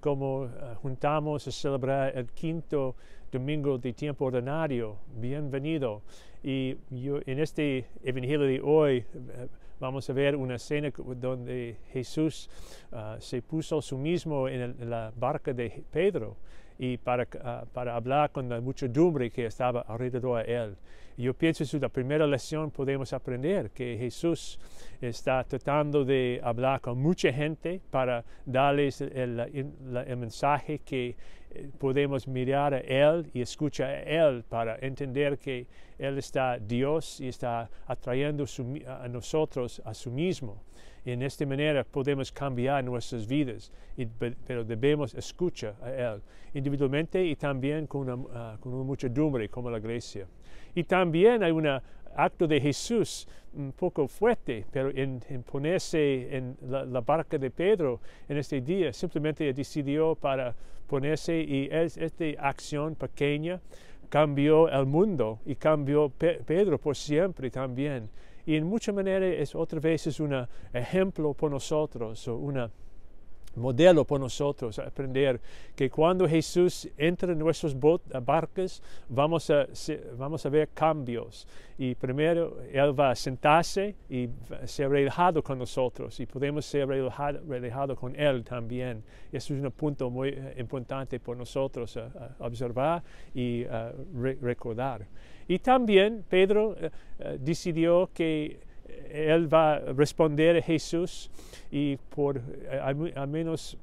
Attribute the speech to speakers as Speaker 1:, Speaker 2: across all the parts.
Speaker 1: como uh, juntamos a celebrar el quinto domingo de tiempo ordinario. Bienvenido. Y en este Evangelio de hoy uh, vamos a ver una escena donde Jesús uh, se puso su mismo en, la barca de Pedro y para, para hablar con la muchedumbre que estaba alrededor de él. Yo pienso que es la primera lección podemos aprender, que Jesús está tratando de hablar con mucha gente para darles el, mensaje que podemos mirar a Él y escuchar a Él para entender que Él está Dios y está atrayendo su, a nosotros a su mismo. Y en esta manera podemos cambiar nuestras vidas, y, pero debemos escuchar a Él individualmente y también con una, uh, con una muchedumbre como la iglesia. Y también hay un acto de Jesús un poco fuerte, pero en, en ponerse en la, barca de Pedro en este día, simplemente decidió para ponerse y es, esta acción pequeña cambió el mundo y cambió Pe Pedro por siempre también. Y en muchas maneras es otra vez es un ejemplo por nosotros, una modelo por nosotros, aprender que cuando Jesús entra en nuestros barcos, vamos a, vamos a ver cambios. Y primero Él va a sentarse y ser relajado con nosotros y podemos ser relajados relajado con Él también. Eso es un punto muy eh, importante por nosotros uh, observar y re recordar. Y también Pedro decidió que él va a responder a Jesús y por al menos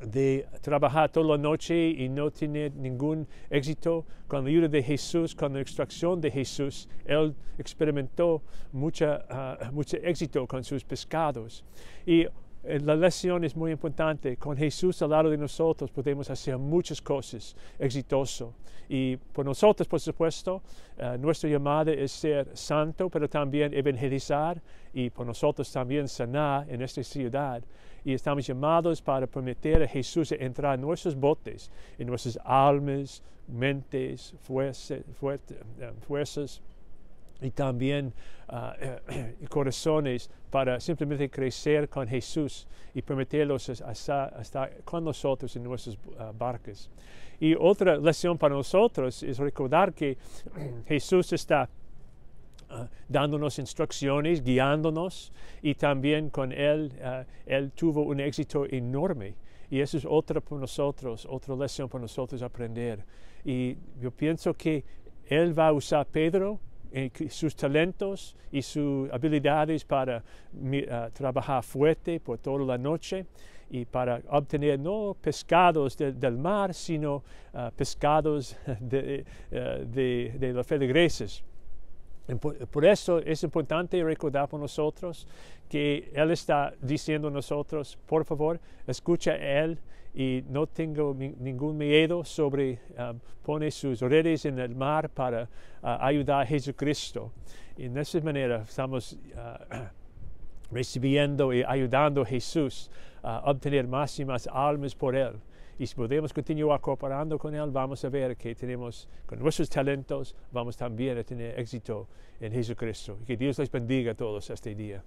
Speaker 1: de trabajar toda la noche y no tener ningún éxito con la ayuda de Jesús, con la extracción de Jesús, él experimentó mucha, uh, mucho éxito con sus pescados. Y eh, la lección es muy importante. Con Jesús al lado de nosotros podemos hacer muchas cosas exitoso. Y por nosotros, por supuesto, uh, nuestra llamada es ser santo, pero también evangelizar y por nosotros también sanar en esta ciudad. Y estamos llamados para permitir a Jesús entrar en nuestros botes, en nuestras almas, mentes, fuerza, uh, fuerzas y también uh, corazones para simplemente crecer con Jesús y permitirlos estar con nosotros en nuestras uh, barcas. Y otra lección para nosotros es recordar que Jesús está Uh, dándonos instrucciones, guiándonos y también con Él, uh, Él tuvo un éxito enorme. Y eso es otra para nosotros, otra lección para nosotros aprender. Y yo pienso que Él va a usar Pedro sus talentos y sus habilidades para uh, trabajar fuerte por toda la noche y para obtener no pescados de, del mar, sino uh, pescados de, uh, de, de los feligreses. Por, eso es importante recordar por nosotros que Él está diciendo a nosotros, por favor, escucha a Él y no tengo ningún miedo sobre um, pone sus redes en el mar para uh, ayudar a Jesucristo. Y de esa manera estamos uh, recibiendo y ayudando a Jesús a obtener más y más almas por Él. Y si podemos continuar cooperando con Él, vamos a ver que tenemos, con nuestros talentos, vamos también a tener éxito en Jesucristo. Que Dios les bendiga a todos este día.